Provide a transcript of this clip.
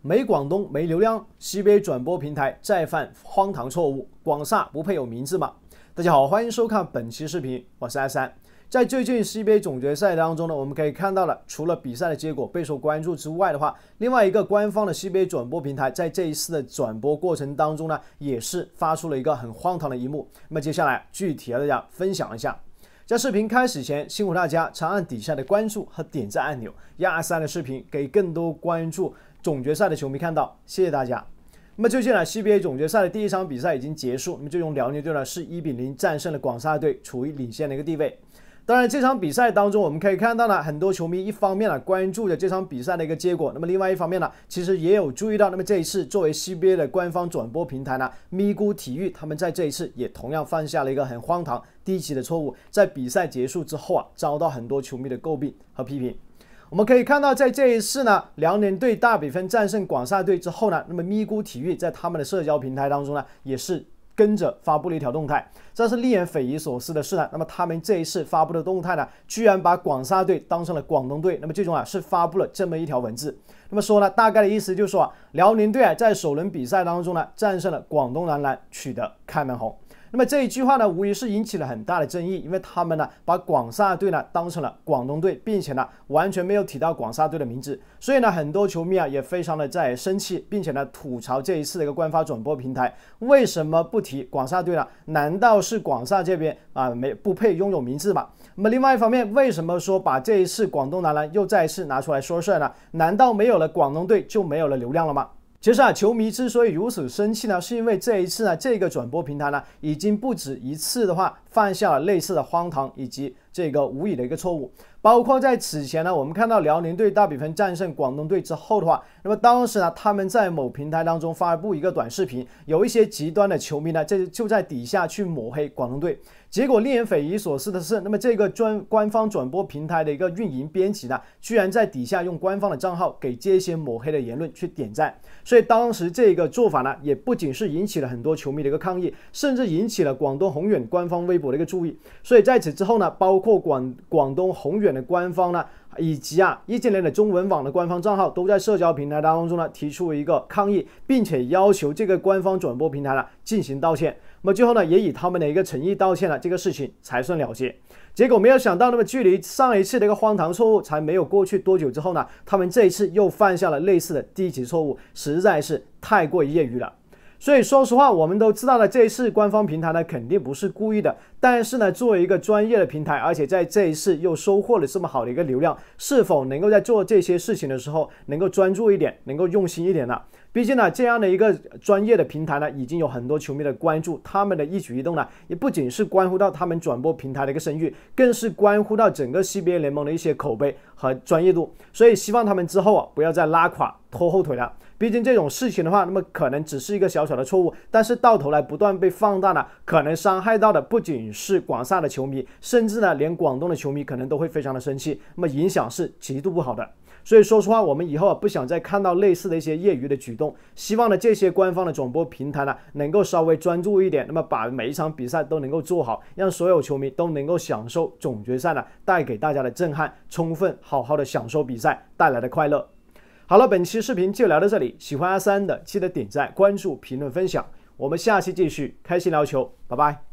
没广东没流量，CBA 转播平台再犯荒唐错误，广厦不配有名字吗？大家好，欢迎收看本期视频，我是阿三。在最近 CBA 总决赛当中呢，我们可以看到了，除了比赛的结果备受关注之外的话，另外一个官方的 CBA 转播平台在这一次的转播过程当中呢，也是发出了一个很荒唐的一幕。那么接下来具体和大家分享一下。在视频开始前，辛苦大家长按底下的关注和点赞按钮，让阿三的视频给更多关注总决赛的球迷看到。谢谢大家。那么最近呢，CBA 总决赛的第一场比赛已经结束，那么最终辽宁队呢是一比零战胜了广厦队，处于领先的一个地位。当然，这场比赛当中，我们可以看到呢，很多球迷一方面呢关注着这场比赛的一个结果，那么另外一方面呢，其实也有注意到，那么这一次作为 CBA 的官方转播平台呢，咪咕体育他们在这一次也同样犯下了一个很荒唐低级的错误，在比赛结束之后啊，遭到很多球迷的诟病和批评。我们可以看到，在这一次呢，辽宁队大比分战胜广厦队之后呢，那么咪咕体育在他们的社交平台当中呢，也是。跟着发布了一条动态，这是令人匪夷所思的事呢。那么他们这一次发布的动态呢，居然把广厦队当成了广东队。那么最终啊，是发布了这么一条文字。那么说呢，大概的意思就是说啊，辽宁队啊在首轮比赛当中呢，战胜了广东男篮，取得开门红。那么这一句话呢，无疑是引起了很大的争议，因为他们呢把广厦队呢当成了广东队，并且呢完全没有提到广厦队的名字，所以呢很多球迷啊也非常的在生气，并且呢吐槽这一次的一个官方转播平台为什么不提广厦队呢？难道是广厦这边啊没不配拥有名字吗？那么另外一方面，为什么说把这一次广东男篮又再一次拿出来说事呢？难道没有了广东队就没有了流量了吗？其实啊，球迷之所以如此生气呢，是因为这一次呢，这个转播平台呢，已经不止一次的话，犯下了类似的荒唐以及这个无语的一个错误。包括在此前呢，我们看到辽宁队大比分战胜广东队之后的话，那么当时呢，他们在某平台当中发布一个短视频，有一些极端的球迷呢，这就在底下去抹黑广东队。结果令人匪夷所思的是，那么这个专官方转播平台的一个运营编辑呢，居然在底下用官方的账号给这些抹黑的言论去点赞。所以当时这个做法呢，也不仅是引起了很多球迷的一个抗议，甚至引起了广东宏远官方微博的一个注意。所以在此之后呢，包括广广东宏远的官方呢，以及啊易建联的中文网的官方账号，都在社交平台当中呢提出一个抗议，并且要求这个官方转播平台呢进行道歉。那么最后呢，也以他们的一个诚意道歉了，这个事情才算了结。结果没有想到，那么距离上一次的一个荒唐错误才没有过去多久之后呢，他们这一次又犯下了类似的低级错误，实在是太过业余了。所以说实话，我们都知道了，这一次官方平台呢肯定不是故意的。但是呢，作为一个专业的平台，而且在这一次又收获了这么好的一个流量，是否能够在做这些事情的时候能够专注一点，能够用心一点呢？毕竟呢，这样的一个专业的平台呢，已经有很多球迷的关注，他们的一举一动呢，也不仅是关乎到他们转播平台的一个声誉，更是关乎到整个 CBA 联盟的一些口碑和专业度。所以希望他们之后啊，不要再拉垮拖后腿了。毕竟这种事情的话，那么可能只是一个小小的错误，但是到头来不断被放大了，可能伤害到的不仅是广厦的球迷，甚至呢，连广东的球迷可能都会非常的生气，那么影响是极度不好的。所以说实话，我们以后啊不想再看到类似的一些业余的举动，希望呢这些官方的转播平台呢能够稍微专注一点，那么把每一场比赛都能够做好，让所有球迷都能够享受总决赛呢带给大家的震撼，充分好好的享受比赛带来的快乐。好了，本期视频就聊到这里。喜欢阿三的，记得点赞、关注、评论、分享。我们下期继续开心聊球，拜拜。